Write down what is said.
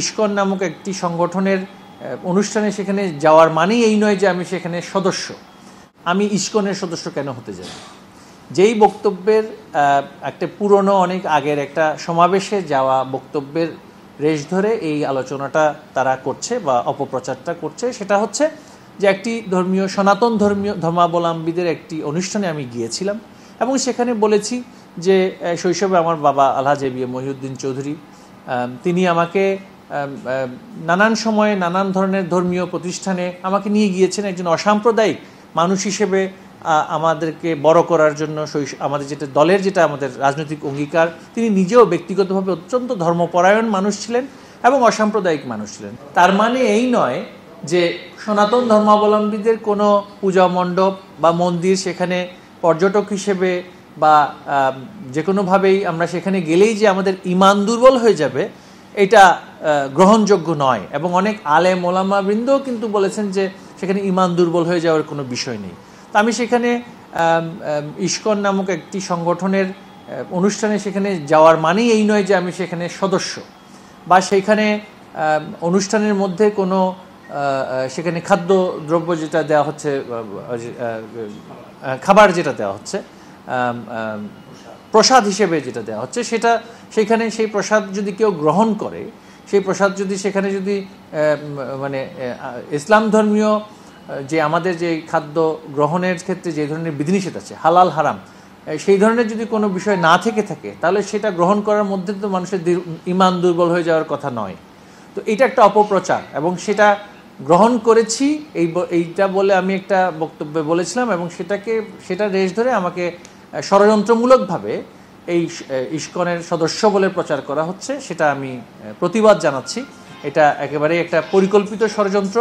ISKCON নামক একটি সংগঠনের অনুষ্ঠানে সেখানে যাওয়ার মানেই এই নয় যে আমি সেখানে সদস্য। আমি ইস্কনের সদস্য কেন হতে যাই? যেই বক্তব্যের একটা পুরনো, অনেক আগের একটা সমাবেশে যাওয়া বক্তব্যের রেশ ধরে এই আলোচনাটা তারা করছে বা অপপ্রচারটা করছে, সেটা হচ্ছে যে একটি ধর্মীয়, সনাতন ধর্মীয়, ধর্মাবলম্বীদের একটি অনুষ্ঠানে আমি গিয়েছিলাম এবং সেখানে বলেছি যে শৈশবে আমার বাবা আলহাজ এ মহিউদ্দিন চৌধুরী তিনি আমাকে নানান সময়ে নানান ধরনের ধর্মীয় প্রতিষ্ঠানে আমাকে নিয়ে গিয়েছেন একজন অসাম্প্রদায়িক মানুষ হিসেবে আমাদেরকে বড় করার জন্য আমাদের যেটা দলের যেটা আমাদের রাজনৈতিক অঙ্গীকার, তিনি নিজেও ব্যক্তিগতভাবে অত্যন্ত ধর্মপরায়ণ মানুষ ছিলেন এবং অসাম্প্রদায়িক মানুষ ছিলেন। তার মানে এই নয় যে সনাতন ধর্মাবলম্বীদের কোনো পূজা মণ্ডপ বা মন্দির সেখানে পর্যটক হিসেবে বা যে কোনোভাবেই আমরা সেখানে গেলেই যে আমাদের ইমান দুর্বল হয়ে যাবে, এটা গ্রহণযোগ্য নয়। এবং অনেক আলে ওলামা বৃন্দও কিন্তু বলেছেন যে সেখানে ইমান দুর্বল হয়ে যাওয়ার কোনো বিষয় নেই। তো আমি সেখানে ইস্কন নামক একটি সংগঠনের অনুষ্ঠানে সেখানে যাওয়ার মানেই এই নয় যে আমি সেখানে সদস্য। বা সেখানে অনুষ্ঠানের মধ্যে কোনো সেখানে খাদ্য দ্রব্য যেটা দেওয়া হচ্ছে খাবার যেটা দেওয়া হচ্ছে প্রসাদ হিসেবে যেটা দেওয়া হচ্ছে, সেটা সেখানে সেই প্রসাদ যদি কেউ গ্রহণ করে, সেই প্রসাদ যদি সেখানে যদি মানে ইসলাম ধর্মীয় যে আমাদের যে খাদ্য গ্রহণের ক্ষেত্রে যে ধরনের বিধিনিষেধ আছে, হালাল, হারাম সেই ধরনের যদি কোনো বিষয় না থেকে থাকে, তাহলে সেটা গ্রহণ করার মধ্যে তো মানুষের ইমান দুর্বল হয়ে যাওয়ার কথা নয়। তো এটা একটা অপপ্রচার, এবং সেটা গ্রহণ করেছি, এই এইটা বলে আমি একটা বক্তব্যে বলেছিলাম, এবং সেটাকে, সেটা রেশ ধরে আমাকে ষড়যন্ত্রমূলকভাবে এই ইস্কনের সদস্য বলে প্রচার করা হচ্ছে, সেটা আমি প্রতিবাদ জানাচ্ছি। এটা একেবারেই একটা পরিকল্পিত ষড়যন্ত্র।